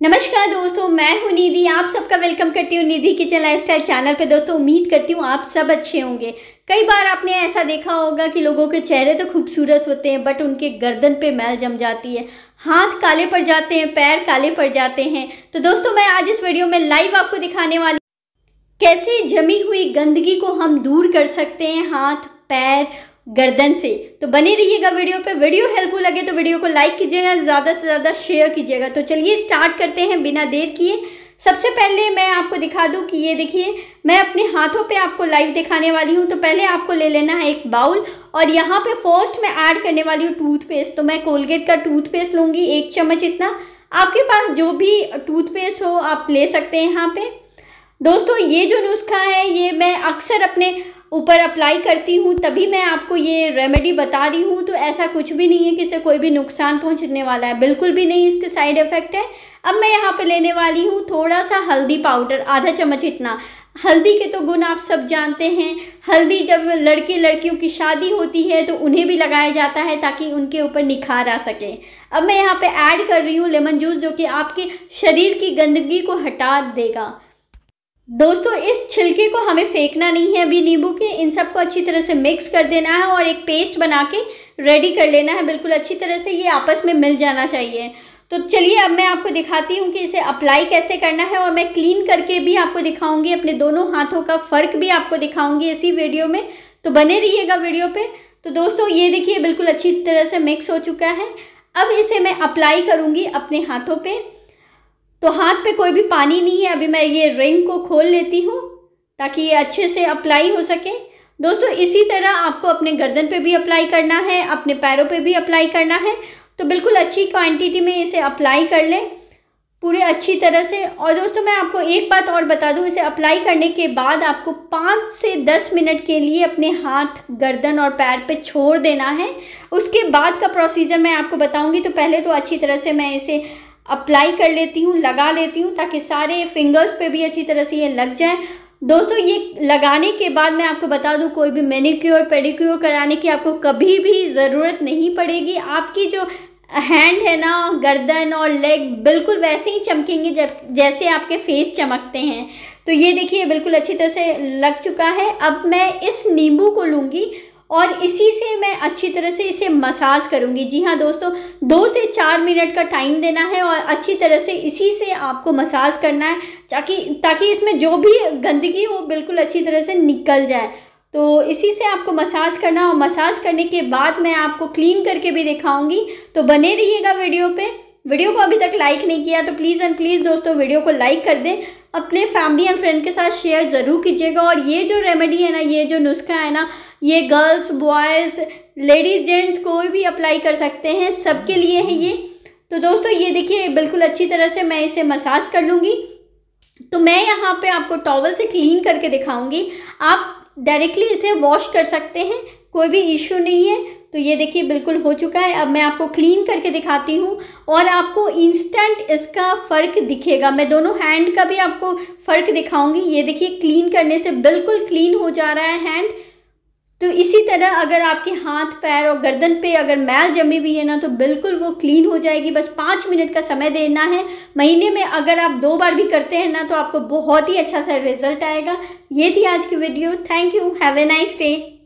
नमस्कार दोस्तों, मैं हूँ निधि। आप सबका वेलकम करती हूँ निधि किचन लाइफस्टाइल चैनल पे। दोस्तों, उम्मीद करती हूँ आप सब अच्छे होंगे। कई बार आपने ऐसा देखा होगा कि लोगों के चेहरे तो खूबसूरत होते हैं बट उनके गर्दन पे मैल जम जाती है। हाथ काले पड़ जाते हैं, पैर काले पड़ जाते हैं। तो दोस्तों, मैं आज इस वीडियो में लाइव आपको दिखाने वाली कैसे जमी हुई गंदगी को हम दूर कर सकते हैं, हाथ, पैर गर्दन से। तो बने रहिएगा वीडियो पे। वीडियो हेल्पफुल लगे तो वीडियो को लाइक कीजिएगा, ज़्यादा से ज़्यादा शेयर कीजिएगा। तो चलिए स्टार्ट करते हैं बिना देर किए। सबसे पहले मैं आपको दिखा दूँ कि ये देखिए, मैं अपने हाथों पे आपको लाइव दिखाने वाली हूँ। तो पहले आपको ले लेना है एक बाउल और यहाँ पे फ़र्स्ट मैं ऐड करने वाली हूँ टूथपेस्ट तो मैं कोलगेट का टूथपेस्ट लूँगी एक चम्मच इतना। आपके पास जो भी टूथपेस्ट हो, आप ले सकते हैं यहाँ पे। दोस्तों, ये जो नुस्खा है, ये मैं अक्सर अपने ऊपर अप्लाई करती हूँ, तभी मैं आपको ये रेमेडी बता रही हूँ। तो ऐसा कुछ भी नहीं है कि इसे कोई भी नुकसान पहुँचने वाला है। बिल्कुल भी नहीं इसके साइड इफ़ेक्ट है। अब मैं यहाँ पे लेने वाली हूँ थोड़ा सा हल्दी पाउडर आधा चम्मच इतना। हल्दी के तो गुण आप सब जानते हैं। हल्दी जब लड़के लड़कियों की शादी होती है तो उन्हें भी लगाया जाता है ताकि उनके ऊपर निखार आ सके। अब मैं यहाँ पे ऐड कर रही हूँ लेमन जूस जो कि आपके शरीर की गंदगी को हटा देगा। दोस्तों, इस छिलके को हमें फेंकना नहीं है अभी, नींबू के। इन सबको अच्छी तरह से मिक्स कर देना है और एक पेस्ट बना के रेडी कर लेना है। बिल्कुल अच्छी तरह से ये आपस में मिल जाना चाहिए। तो चलिए, अब मैं आपको दिखाती हूँ कि इसे अप्लाई कैसे करना है और मैं क्लीन करके भी आपको दिखाऊँगी। अपने दोनों हाथों का फ़र्क भी आपको दिखाऊँगी इसी वीडियो में। तो बने रहिएगा वीडियो पे। तो दोस्तों, ये देखिए, बिल्कुल अच्छी तरह से मिक्स हो चुका है। अब इसे मैं अप्लाई करूँगी अपने हाथों पर तो हाथ पे कोई भी पानी नहीं है, अभी मैं ये रिंग को खोल लेती हूँ ताकि ये अच्छे से अप्लाई हो सके। दोस्तों, इसी तरह आपको अपने गर्दन पे भी अप्लाई करना है, अपने पैरों पे भी अप्लाई करना है तो बिल्कुल अच्छी क्वांटिटी में इसे अप्लाई कर लें, पूरे अच्छी तरह से। और दोस्तों, मैं आपको एक बात और बता दूँ, इसे अप्लाई करने के बाद आपको पाँच से दस मिनट के लिए अपने हाथ, गर्दन और पैर पे छोड़ देना है। उसके बाद का प्रोसीजर मैं आपको बताऊँगी तो पहले तो अच्छी तरह से मैं इसे अप्लाई कर लेती हूँ, लगा लेती हूँ ताकि सारे फिंगर्स पे भी अच्छी तरह से ये लग जाए। दोस्तों, ये लगाने के बाद मैं आपको बता दूँ, कोई भी मैनिक्योर पेडिक्योर कराने की आपको कभी भी ज़रूरत नहीं पड़ेगी। आपकी जो हैंड है ना, गर्दन और लेग बिल्कुल वैसे ही चमकेंगे जब, जैसे आपके फेस चमकते हैं। तो ये देखिए, बिल्कुल अच्छी तरह से लग चुका है। अब मैं इस नींबू को लूँगी। और इसी से मैं अच्छी तरह से इसे मसाज करूँगी। जी हाँ दोस्तों, दो से चार मिनट का टाइम देना है और अच्छी तरह से इसी से आपको मसाज करना है ताकि ताकि इसमें जो भी गंदगी हो बिल्कुल अच्छी तरह से निकल जाए। तो इसी से आपको मसाज करना और मसाज करने के बाद मैं आपको क्लीन करके भी दिखाऊँगी। तो बने रहिएगा वीडियो पे। वीडियो को अभी तक लाइक नहीं किया तो प्लीज़ एंड प्लीज़ दोस्तों वीडियो को लाइक कर दें। अपने फैमिली एंड फ्रेंड के साथ शेयर ज़रूर कीजिएगा। और ये जो रेमेडी है ना, ये जो नुस्खा है ना, ये गर्ल्स बॉयज़ लेडीज़ जेंट्स कोई भी अप्लाई कर सकते हैं, सबके लिए है ये। तो दोस्तों ये देखिए, बिल्कुल अच्छी तरह से मैं इसे मसाज कर लूँगी। तो मैं यहाँ पे आपको टॉवल से क्लीन करके दिखाऊँगी। आप डायरेक्टली इसे वॉश कर सकते हैं, कोई भी इश्यू नहीं है। तो ये देखिए बिल्कुल हो चुका है। अब मैं आपको क्लीन करके दिखाती हूँ और आपको इंस्टेंट इसका फ़र्क दिखेगा। मैं दोनों हैंड का भी आपको फ़र्क दिखाऊँगी। ये देखिए क्लीन करने से बिल्कुल क्लीन हो जा रहा है हैंड तो इसी तरह अगर आपके हाथ, पैर और गर्दन पे अगर मैल जमी हुई है ना तो बिल्कुल वो क्लीन हो जाएगी। बस पाँच मिनट का समय देना है। महीने में अगर आप दो बार भी करते हैं ना तो आपको बहुत ही अच्छा सा रिज़ल्ट आएगा। ये थी आज की video thank you have a nice day